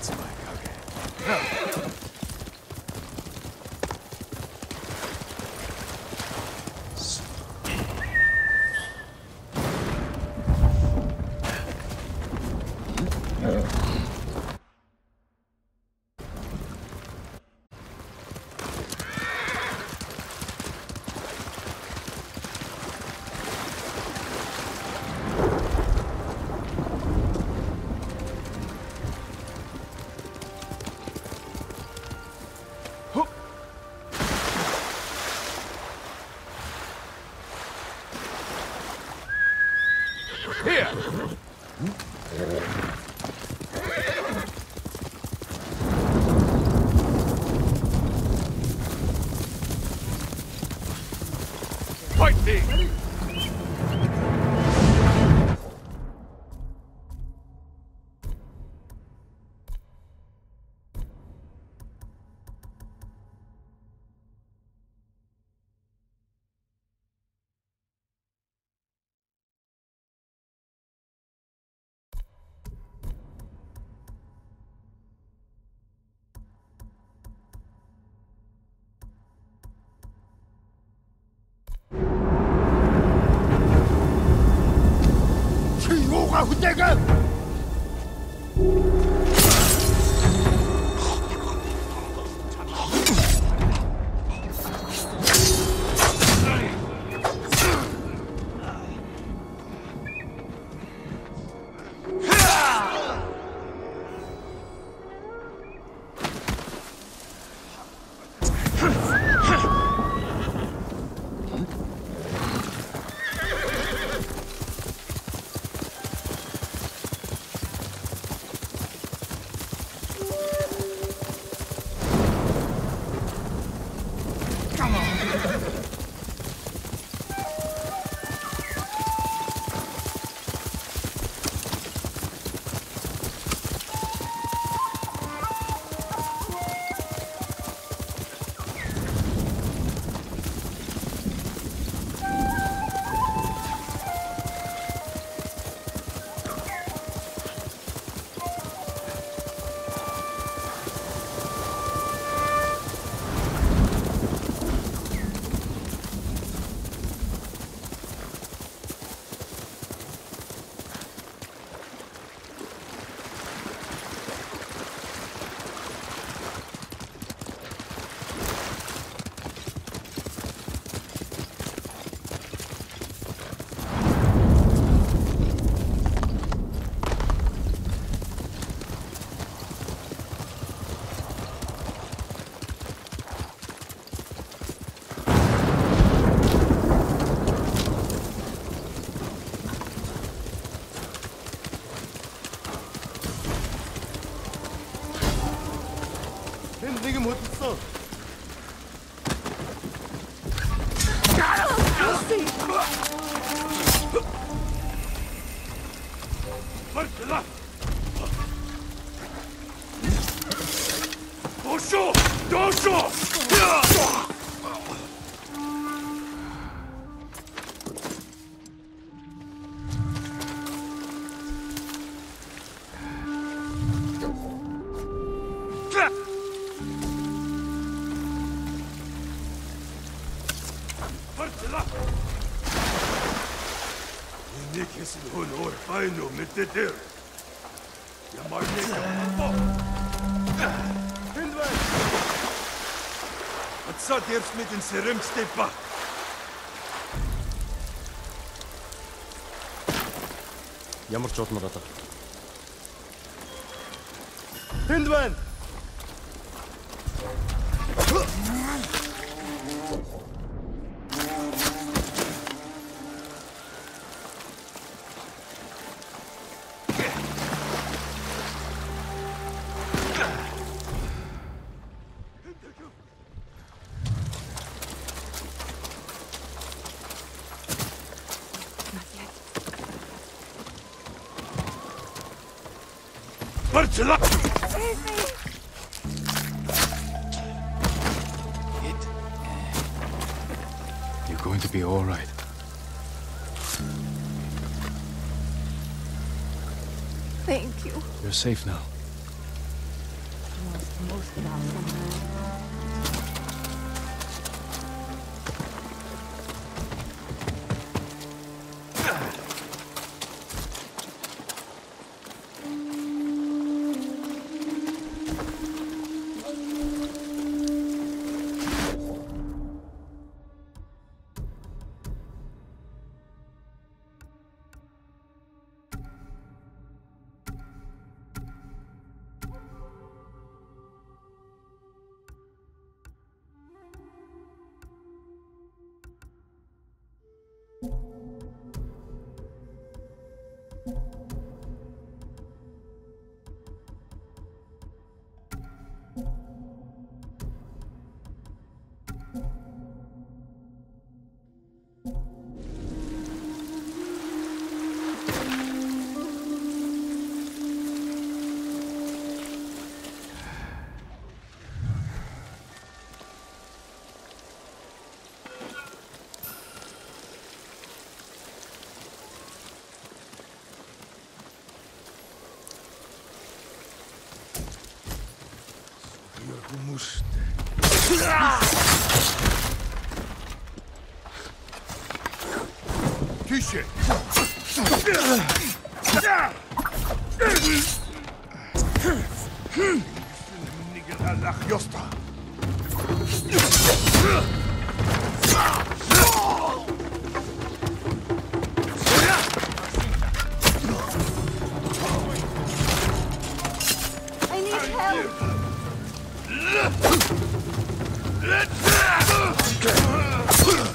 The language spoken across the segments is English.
That's Mike, okay. Stegen! Come on. 站起来我说招数 байна уу мэдээ. Ямар нэгэн Тэнд байна. Отсоо дэрс мэдэн сэрэмжтэй ба. Ямар ч удмаар одоо. Тэнд байна. Thank you. You're safe now.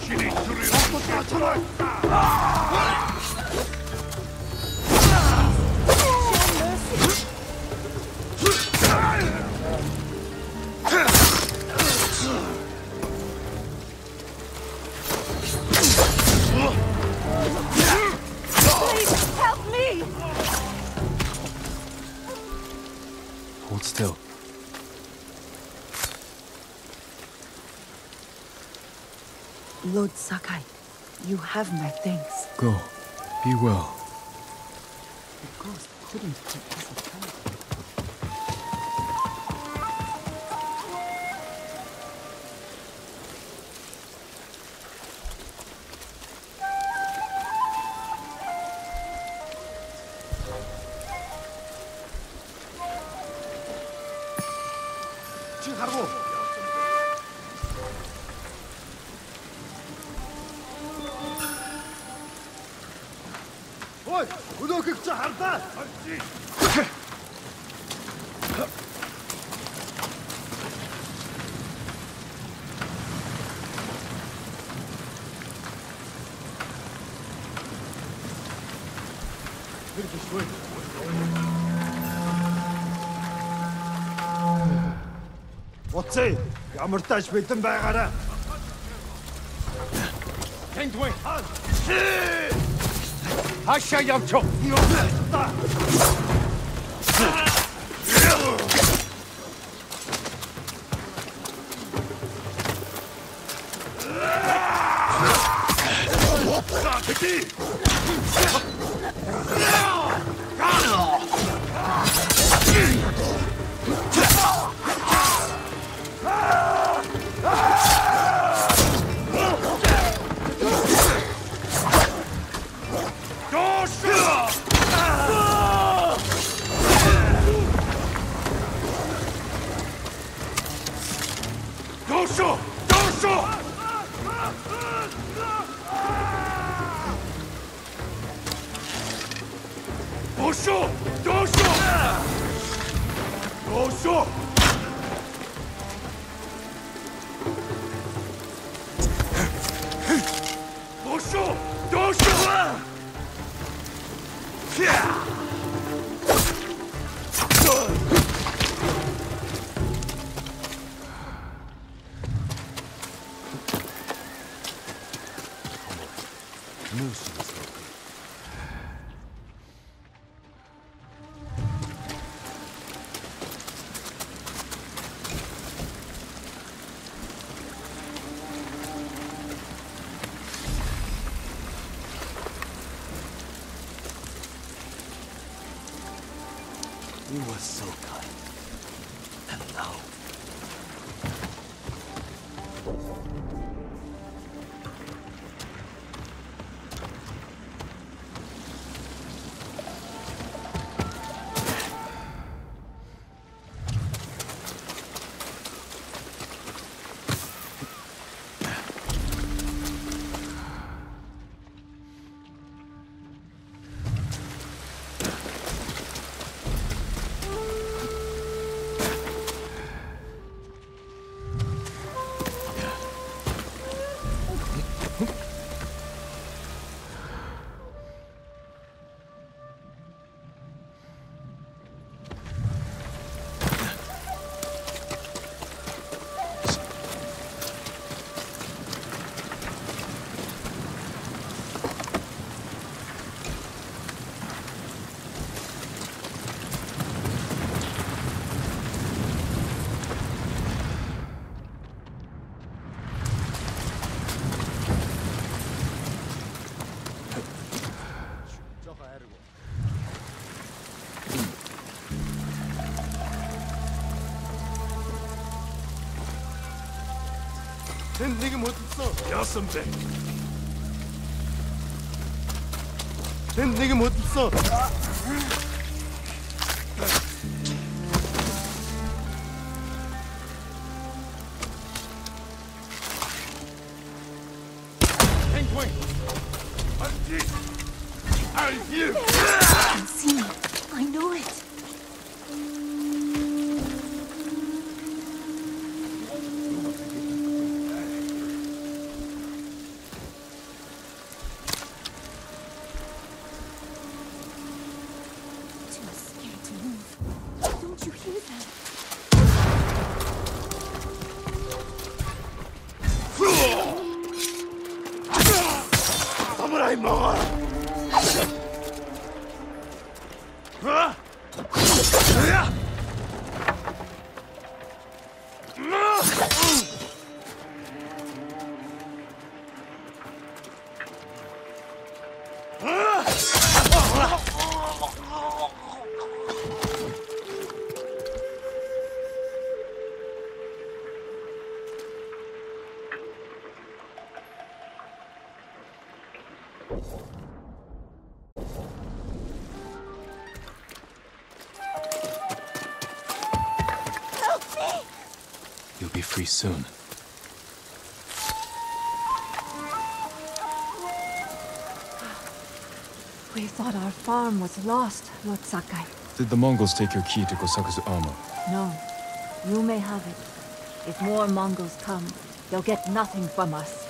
She needs to reload. Help! Me! Hold still. Lord Sakai, you have my thanks. Go. Be well. The ghost couldn't keep us apart. Ардаа! Орчиж! Утсаа ямар тааш бэлэн байгаараа. Тэнд үе. 他想要求。 움직임 못했어. 야썸대. 된 내게 못했어. You'll be free soon. We thought our farm was lost, Lord Sakai. Did the Mongols take your key to Kosaku's armor? No, you may have it. If more Mongols come, they'll get nothing from us.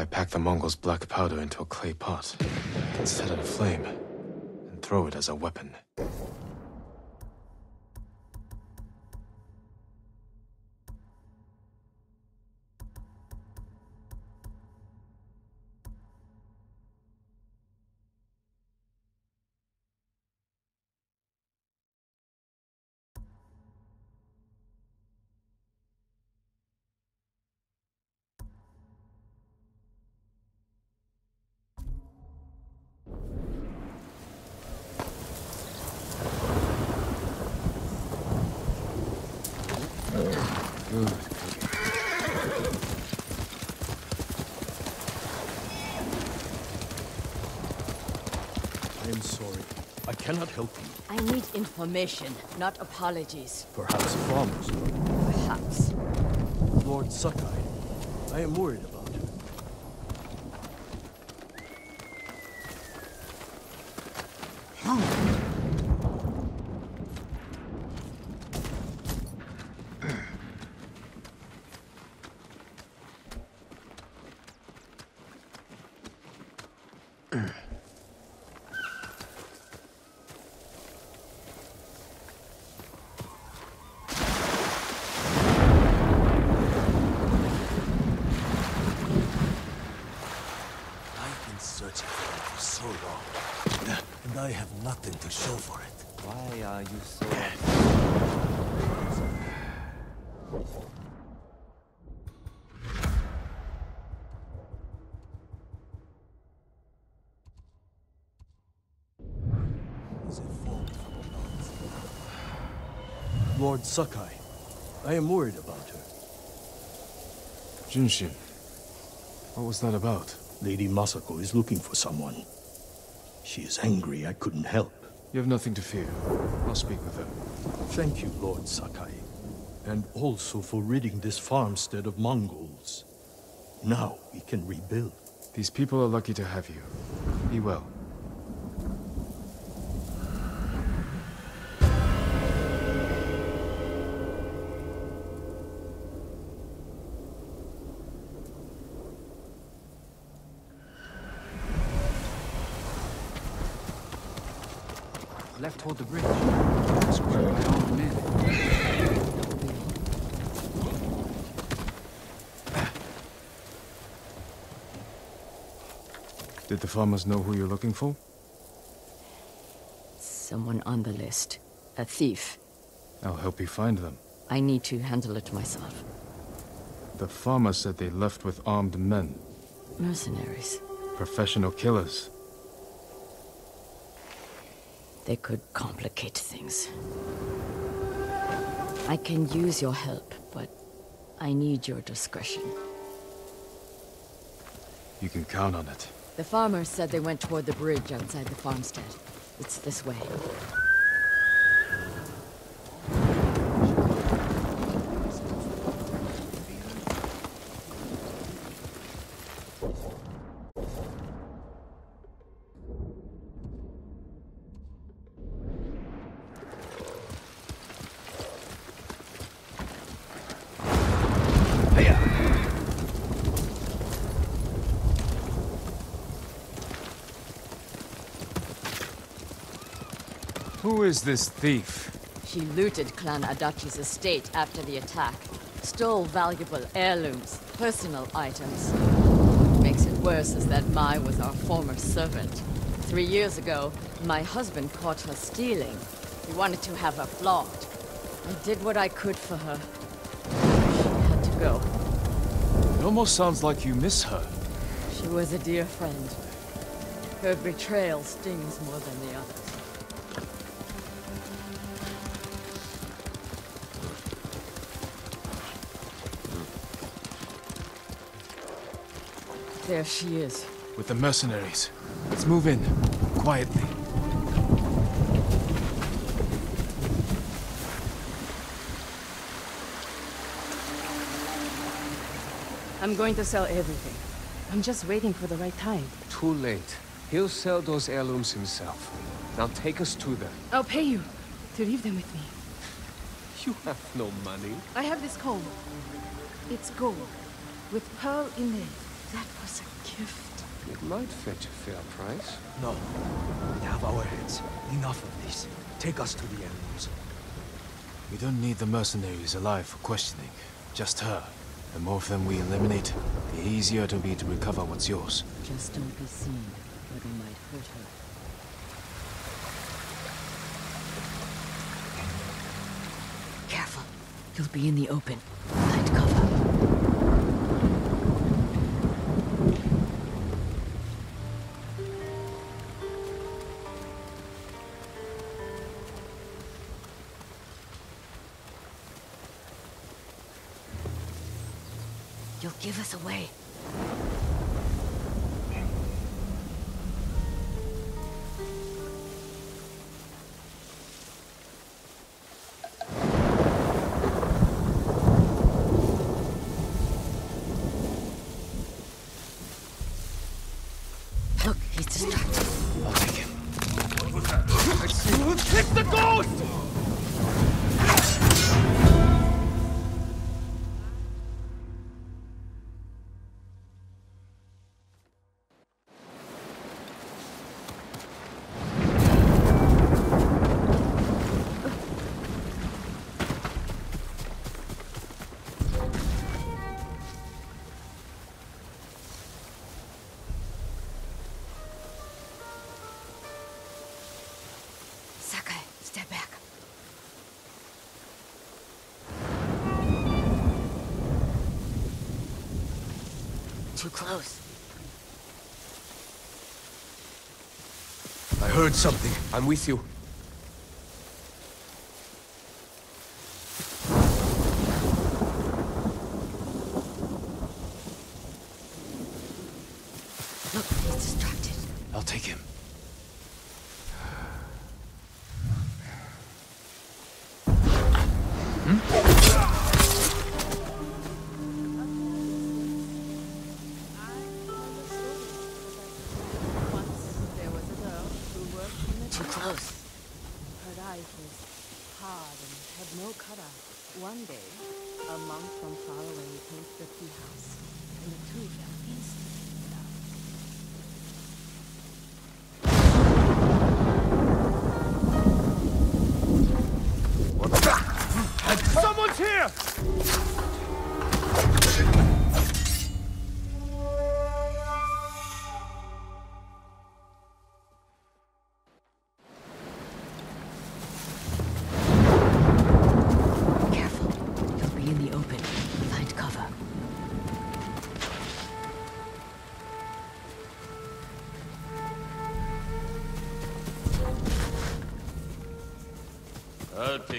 I pack the Mongols' black powder into a clay pot, can set it aflame and throw it as a weapon. Cannot help you. I need information, not apologies. Perhaps farmers. Perhaps. Lord Sakai. I am worried about him. I have nothing to show for it. Why are you so... Is it fault from the gods? Lord Sakai, I am worried about her. Junshin, what was that about? Lady Masako is looking for someone. She is angry I couldn't help. You have nothing to fear. I'll speak with her. Thank you, Lord Sakai. And also for ridding this farmstead of Mongols. Now we can rebuild. These people are lucky to have you. Be well. Left toward the bridge. Square by armed men. Did the farmers know who you're looking for? Someone on the list. A thief. I'll help you find them. I need to handle it myself. The farmer said they left with armed men. Mercenaries. Professional killers. They could complicate things. I can use your help, but I need your discretion. You can count on it. The farmers said they went toward the bridge outside the farmstead. It's this way. Who is this thief? She looted Clan Adachi's estate after the attack. Stole valuable heirlooms, personal items. What makes it worse is that Mai was our former servant. Three years ago, my husband caught her stealing. He wanted to have her flogged. I did what I could for her. She had to go. It almost sounds like you miss her. She was a dear friend. Her betrayal stings more than the others. There she is. With the mercenaries. Let's move in. Quietly. I'm going to sell everything. I'm just waiting for the right time. Too late. He'll sell those heirlooms himself. Now take us to them. I'll pay you to leave them with me. You have no money. I have this comb. It's gold, with pearl inlaid. That was a gift. It might fetch a fair price. No. We have our heads. Enough of this. Take us to the animals. We don't need the mercenaries alive for questioning. Just her. The more of them we eliminate, the easier it'll be to recover what's yours. Just don't be seen, or they might hurt her. Careful. You'll be in the open. You'll give us away. Too close. I heard something. I'm with you.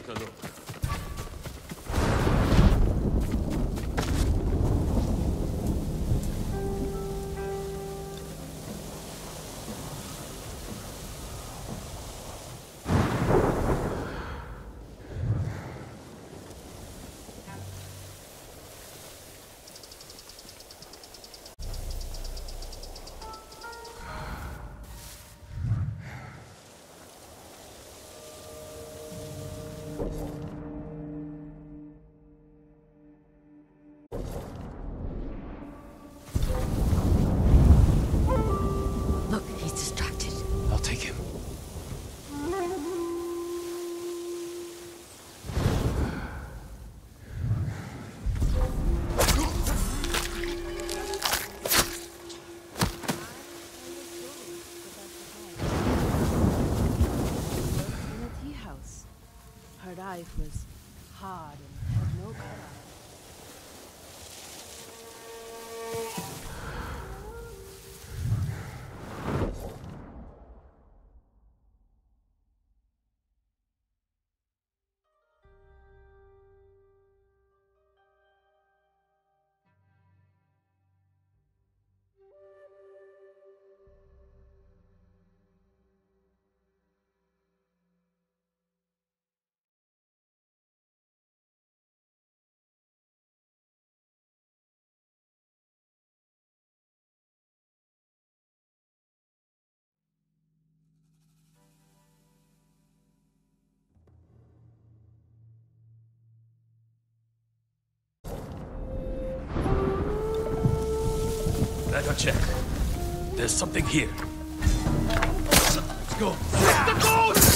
pericolo. check. There's something here. Let's go. The boat!